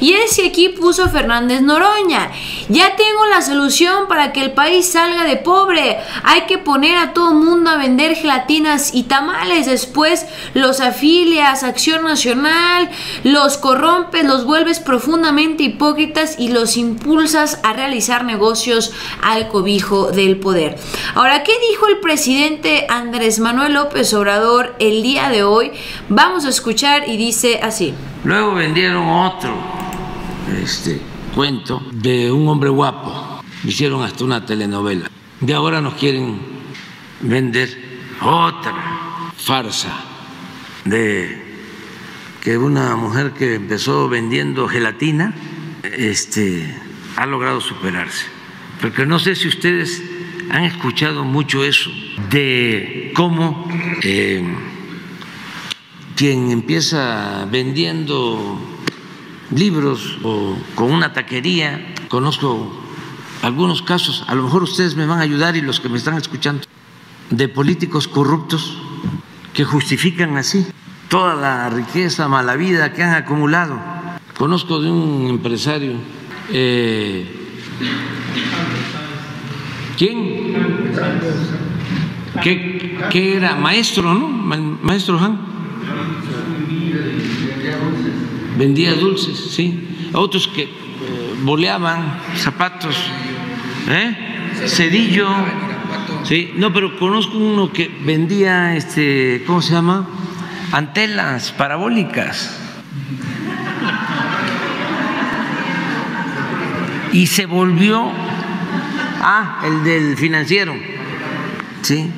Y ese aquí puso Fernández Noroña. Ya tengo la solución para que el país salga de pobre. Hay que poner a todo mundo a vender gelatinas y tamales. Después los afilias Acción Nacional, los corrompes, los vuelves profundamente hipócritas y los impulsas a realizar negocios al cobijo del poder. Ahora, ¿qué dijo el presidente Andrés Manuel López Obrador el día de hoy? Vamos a escuchar y dice así. Luego vendieron otro este, cuento de un hombre guapo. Hicieron hasta una telenovela. Y ahora nos quieren vender otra farsa de que una mujer que empezó vendiendo gelatina este, ha logrado superarse. Porque no sé si ustedes han escuchado mucho eso, de cómo eh, quien empieza vendiendo libros o con una taquería, conozco algunos casos, a lo mejor ustedes me van a ayudar y los que me están escuchando, de políticos corruptos que justifican así toda la riqueza, mala vida que han acumulado. Conozco de un empresario, eh, ¿quién? Que, era maestro, ¿no? Maestro Han. Vendía dulces, sí. Otros que eh, boleaban zapatos, ¿eh? Cedillo. Sí, no, pero conozco uno que vendía, este, ¿cómo se llama? Antelas parabólicas. Y se volvió, ah, el del financiero, sí,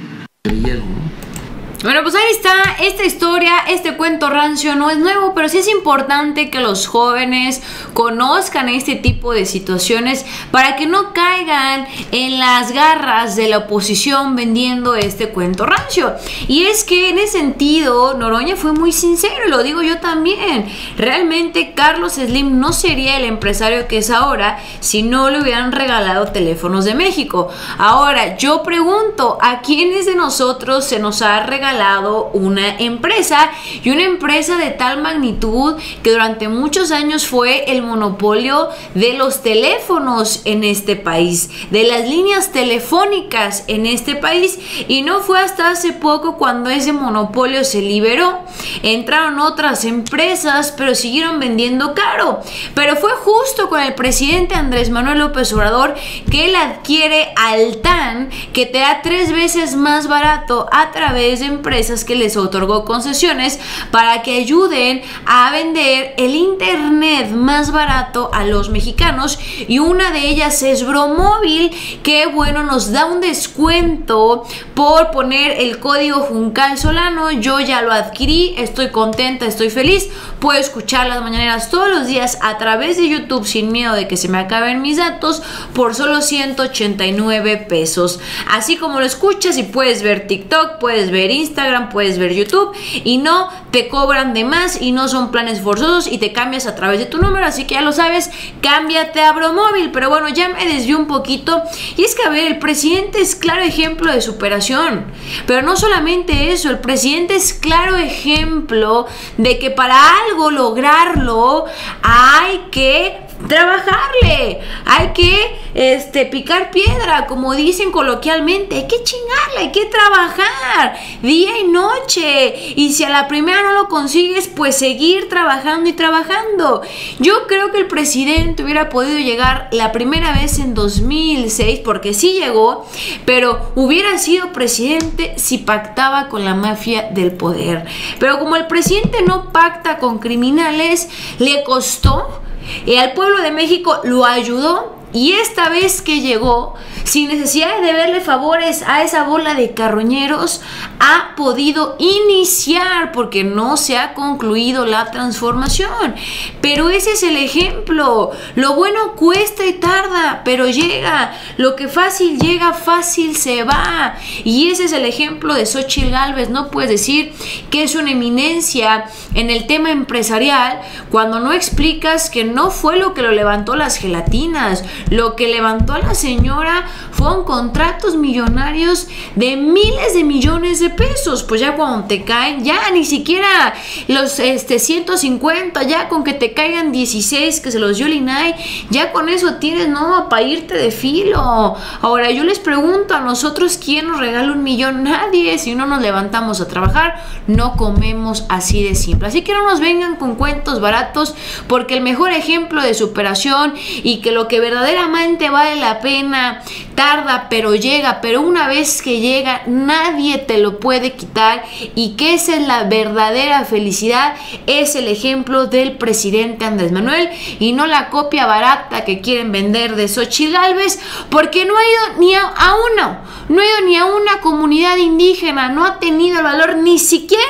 bueno, pues ahí está esta historia, este cuento rancio no es nuevo, pero sí es importante que los jóvenes conozcan este tipo de situaciones para que no caigan en las garras de la oposición vendiendo este cuento rancio. Y es que en ese sentido, Noroña fue muy sincero, lo digo yo también. Realmente Carlos Slim no sería el empresario que es ahora si no le hubieran regalado teléfonos de México. Ahora, yo pregunto, ¿a quiénes de nosotros se nos ha regalado lado una empresa y una empresa de tal magnitud que durante muchos años fue el monopolio de los teléfonos en este país, de las líneas telefónicas en este país y no fue hasta hace poco cuando ese monopolio se liberó. Entraron otras empresas pero siguieron vendiendo caro. Pero fue justo con el presidente Andrés Manuel López Obrador que él adquiere Altan que te da tres veces más barato a través de empresas que les otorgó concesiones para que ayuden a vender el internet más barato a los mexicanos y una de ellas es Bromóvil que bueno nos da un descuento por poner el código Juncal Solano. Yo ya lo adquirí estoy contenta estoy feliz. Puedo escuchar las mañaneras todos los días a través de YouTube sin miedo de que se me acaben mis datos por solo 189 pesos. Así como lo escuchas y puedes ver TikTok puedes ver Instagram Instagram, puedes ver YouTube y no te cobran de más y no son planes forzosos y te cambias a través de tu número, así que ya lo sabes, cámbiate a Bromóvil, pero bueno, ya me desvió un poquito y es que a ver, el presidente es claro ejemplo de superación, pero no solamente eso, el presidente es claro ejemplo de que para algo lograrlo hay que trabajarle, hay que este, picar piedra, como dicen coloquialmente, hay que chingarle, hay que trabajar día y noche. Y si a la primera no lo consigues, pues seguir trabajando y trabajando. Yo creo que el presidente hubiera podido llegar la primera vez en 2006, porque sí llegó, pero hubiera sido presidente si pactaba con la mafia del poder. Pero como el presidente no pacta con criminales, le costó y al pueblo de México lo ayudó y esta vez que llegó, sin necesidad de verle favores a esa bola de carroñeros, ha podido iniciar porque no se ha concluido la transformación. Pero ese es el ejemplo. Lo bueno cuesta y tarda, pero llega. Lo que fácil llega, fácil se va. Y ese es el ejemplo de Xochitl Galvez. No puedes decir que es una eminencia en el tema empresarial cuando no explicas que no fue lo que lo levantó las gelatinas lo que levantó a la señora fueron contratos millonarios de miles de millones de pesos. Pues ya cuando te caen, ya ni siquiera los este, 150, ya con que te caigan 16 que se los dio el INAI, ya con eso tienes, ¿no? Para irte de filo. Ahora yo les pregunto a nosotros, ¿quién nos regala un millón? Nadie. Si no nos levantamos a trabajar, no comemos así de simple. Así que no nos vengan con cuentos baratos, porque el mejor ejemplo de superación y que lo que verdaderamente vale la pena tarda, pero llega, pero una vez que llega, nadie te lo puede quitar y que esa es la verdadera felicidad, es el ejemplo del presidente Andrés Manuel y no la copia barata que quieren vender de Xochitl Galvez, porque no ha ido ni a, a uno, no ha ido ni a una comunidad indígena, no ha tenido el valor ni siquiera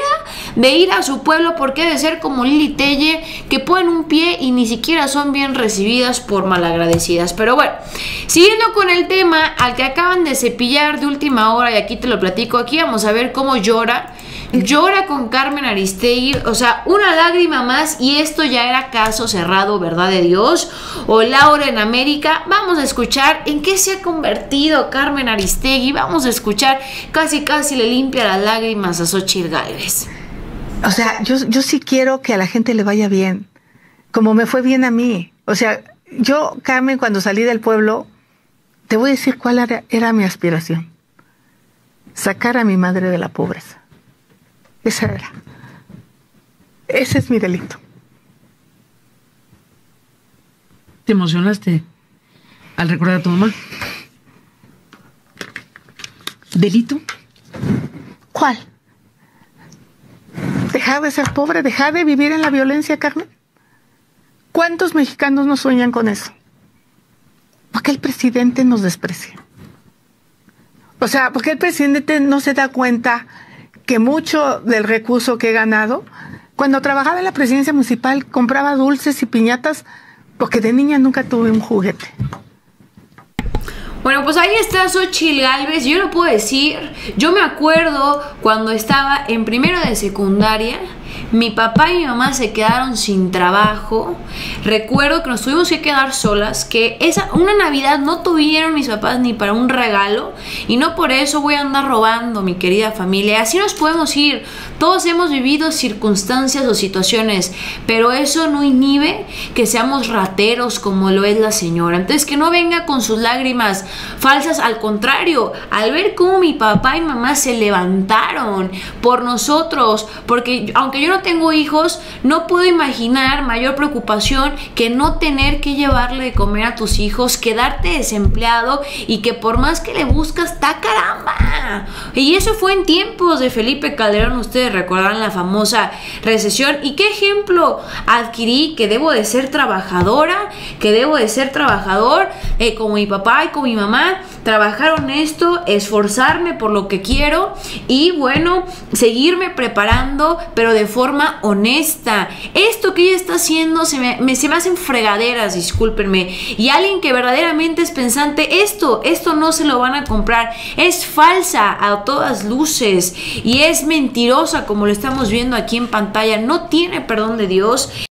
de ir a su pueblo porque debe ser como Lili Telle, que ponen un pie y ni siquiera son bien recibidas por malagradecidas. Pero bueno, siguiendo con el tema al que acaban de cepillar de última hora, y aquí te lo platico, aquí vamos a ver cómo llora. Llora con Carmen Aristegui, o sea, una lágrima más y esto ya era caso cerrado, ¿verdad de Dios? O Laura en América, vamos a escuchar en qué se ha convertido Carmen Aristegui, vamos a escuchar, casi casi le limpia las lágrimas a Xochitl Gálvez. O sea, yo, yo sí quiero que a la gente le vaya bien, como me fue bien a mí. O sea, yo, Carmen, cuando salí del pueblo, te voy a decir cuál era, era mi aspiración. Sacar a mi madre de la pobreza. Esa era. Ese es mi delito. ¿Te emocionaste al recordar a tu mamá? ¿Delito? ¿Cuál? Dejar de ser pobre, dejar de vivir en la violencia, Carmen. ¿Cuántos mexicanos no sueñan con eso? Porque el presidente nos desprecia. O sea, porque el presidente no se da cuenta que mucho del recurso que he ganado, cuando trabajaba en la presidencia municipal, compraba dulces y piñatas, porque de niña nunca tuve un juguete. Bueno, pues ahí está Xochitl Galvez, yo lo puedo decir, yo me acuerdo cuando estaba en primero de secundaria, mi papá y mi mamá se quedaron sin trabajo. Recuerdo que nos tuvimos que quedar solas, que esa una Navidad no tuvieron mis papás ni para un regalo y no por eso voy a andar robando, mi querida familia. Así nos podemos ir. Todos hemos vivido circunstancias o situaciones, pero eso no inhibe que seamos rateros como lo es la señora. Entonces que no venga con sus lágrimas falsas, al contrario, al ver cómo mi papá y mamá se levantaron por nosotros, porque aunque yo no tengo hijos, no puedo imaginar mayor preocupación que no tener que llevarle de comer a tus hijos, quedarte desempleado y que por más que le buscas, está caramba. Y eso fue en tiempos de Felipe Calderón, ustedes recordarán la famosa recesión. ¿Y qué ejemplo adquirí? Que debo de ser trabajadora, que debo de ser trabajador, eh, como mi papá y como mi mamá, trabajar honesto, esforzarme por lo que quiero y bueno, seguirme preparando, pero de forma honesta. Esto que ella está haciendo se me, se me hacen fregaderas, discúlpenme. Y alguien que verdaderamente es pensante, esto, esto no se lo van a comprar. Es falsa a todas luces y es mentirosa como lo estamos viendo aquí en pantalla. No tiene perdón de Dios